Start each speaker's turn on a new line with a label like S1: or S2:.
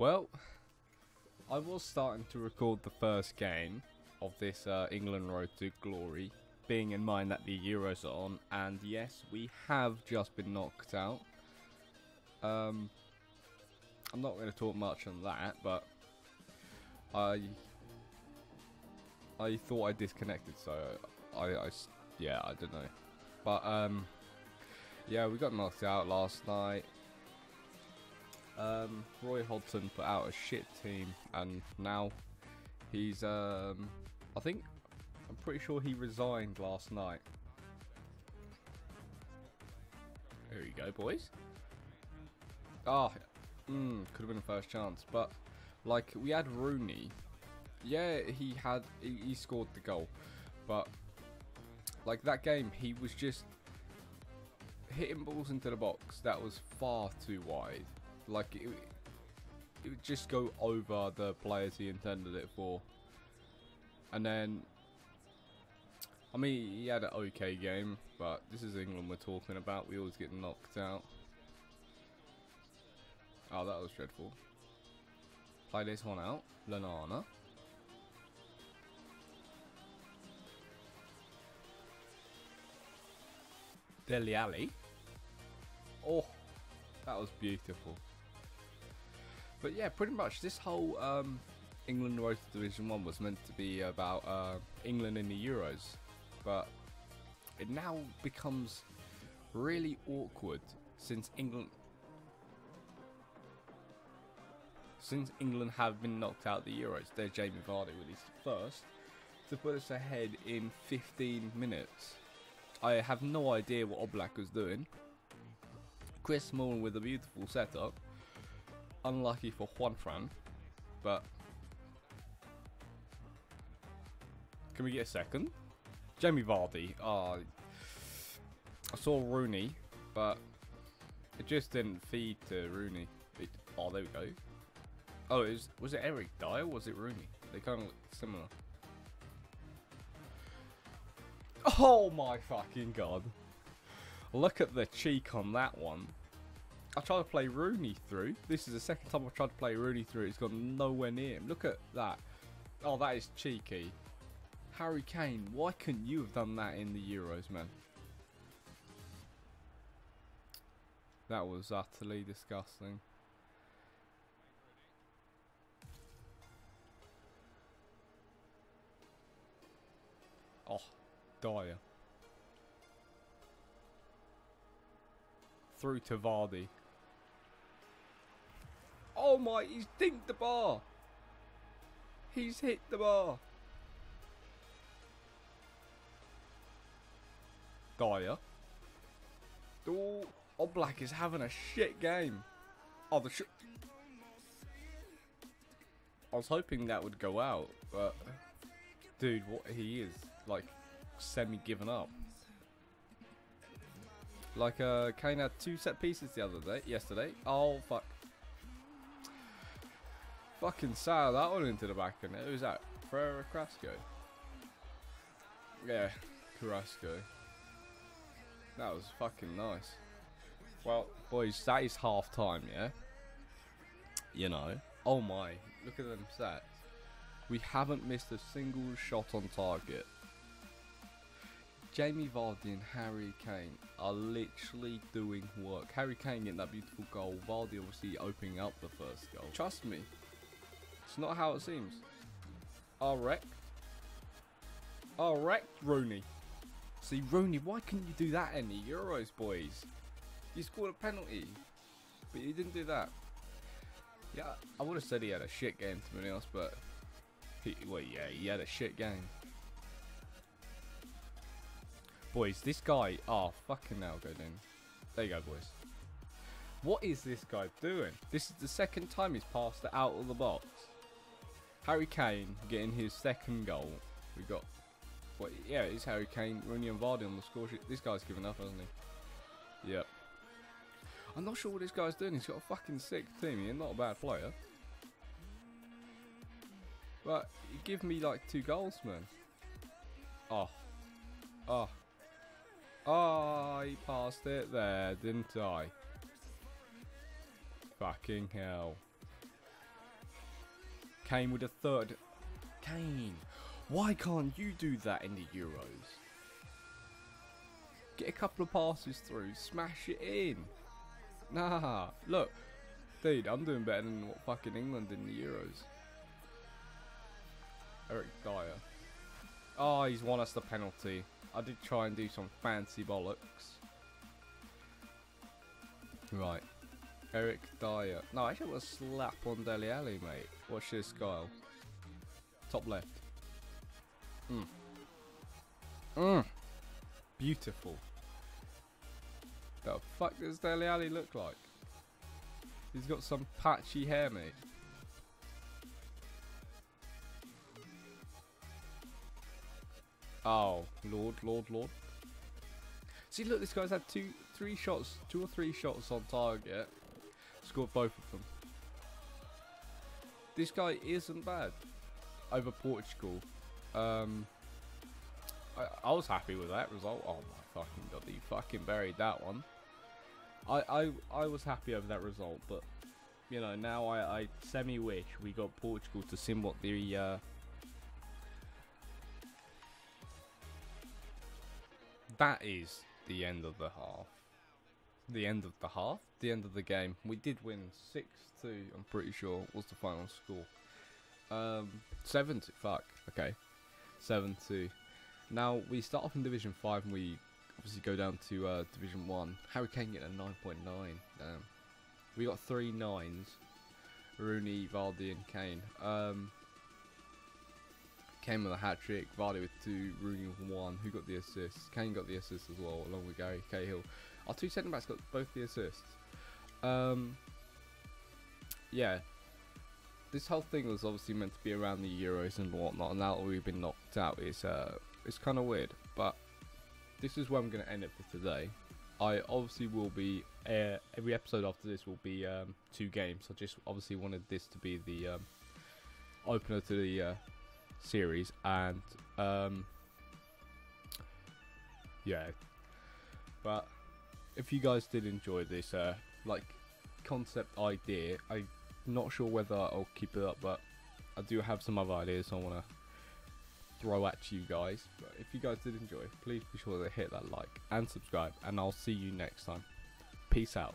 S1: Well, I was starting to record the first game of this uh, England Road to Glory, being in mind that the Euros are on, and yes, we have just been knocked out. Um, I'm not going to talk much on that, but I I thought I disconnected, so I, I yeah, I don't know, but um, yeah, we got knocked out last night. Um, Roy Hodgson put out a shit team, and now he's um, I think I'm pretty sure he resigned last night. There you go, boys. Ah, mm, could have been a first chance, but like we had Rooney. Yeah, he had he, he scored the goal, but like that game, he was just hitting balls into the box that was far too wide. Like it, it would just go over the players he intended it for. And then, I mean, he had an okay game, but this is England we're talking about. We always get knocked out. Oh, that was dreadful. Play this one out. Lallana. Dele Alli. Oh, that was beautiful. But yeah, pretty much this whole um, England Road to Division 1 was meant to be about uh, England in the Euros. But it now becomes really awkward since England since England have been knocked out the Euros. There's Jamie Vardy released first to put us ahead in 15 minutes. I have no idea what Oblak was doing. Chris Smalling with a beautiful setup. Unlucky for Juanfran, but can we get a second? Jamie Vardy. Oh, I saw Rooney, but it just didn't feed to Rooney. It, oh, there we go. Oh, it was, was it Eric Dier was it Rooney? They kind of look similar. Oh my fucking god. Look at the cheek on that one. I tried to play Rooney through. This is the second time I've tried to play Rooney through. It's gone nowhere near him. Look at that. Oh, that is cheeky. Harry Kane, why couldn't you have done that in the Euros, man? That was utterly disgusting. Oh, Dier. Through to Vardy. My, he's dinked the bar. He's hit the bar. Dier. Oh, Oblak is having a shit game. Oh, the sh I was hoping that would go out, but dude, what he is like semi given up. Like uh, Kane had two set pieces the other day, yesterday. Oh fuck! Fucking sour that one into the back of it. Who's that? Ferreira Carrasco. Yeah, Carrasco. That was fucking nice. Well, boys, that is half time, yeah? You know. Oh my, look at them stats. We haven't missed a single shot on target. Jamie Vardy and Harry Kane are literally doing work. Harry Kane getting that beautiful goal. Vardy obviously opening up the first goal. Trust me, it's not how it seems. Wrecked. Oh, wrecked, Rooney. See, Rooney, why couldn't you do that in the Euros, boys? You scored a penalty, but you didn't do that. Yeah, I would have said he had a shit game to be honest, but he, well, yeah, he had a shit game. Boys, this guy, oh fucking hell, go down. There you go, boys. What is this guy doing? This is the second time he's passed it out of the box. Harry Kane getting his second goal. We got, what? Yeah, it's Harry Kane, Rooney and Vardy on the score sheet. This guy's given up, hasn't he? Yep. I'm not sure what this guy's doing. He's got a fucking sick team. He's not a bad player. But give me like two goals, man. Oh. Oh. Oh, he passed it there, didn't I? Fucking hell. Kane with a third. Kane, why can't you do that in the Euros? Get a couple of passes through, smash it in. Nah, look, dude, I'm doing better than what fucking England in the Euros. Eric Dier. Oh, he's won us the penalty. I did try and do some fancy bollocks. Right. Eric Dier. No, I actually want to slap on Dele Alli, mate. Watch this, Kyle. Top left. Mm. Mm. Beautiful. The fuck does Dele Alli look like? He's got some patchy hair, mate. Oh, Lord, Lord, Lord. See, look, this guy's had two, three shots, two or three shots on target. Scored both of them. This guy isn't bad over Portugal. Um, I, I was happy with that result. Oh my fucking god, he fucking buried that one. I, I, I was happy over that result, but you know now I, I semi wish we got Portugal to sim what the uh, that is the end of the half. The end of the half? The end of the game. We did win 6 2, I'm pretty sure, was the final score. Um, 7 2, fuck, okay. 7 2. Now, we start off in Division 5 and we obviously go down to uh, Division 1. Harry Kane getting a 9.9. Damn. We got three nines Rooney, Vardy, and Kane. Um, Kane with a hat trick, Vardy with two, Rooney with one. Who got the assists? Kane got the assist as well, along with Gary Cahill. Our two centre backs got both the assists. Um, yeah, this whole thing was obviously meant to be around the Euros and whatnot, and now that we've been knocked out, it's uh, it's kind of weird. But this is where I'm going to end it for today. I obviously will be uh, every episode after this will be um, two games. I just obviously wanted this to be the um, opener to the uh, series, and um, yeah. But if you guys did enjoy this, uh, like concept idea, I'm not sure whether I'll keep it up, but I do have some other ideas I want to throw at you guys. But if you guys did enjoy, please be sure to hit that like and subscribe, and I'll see you next time. Peace out.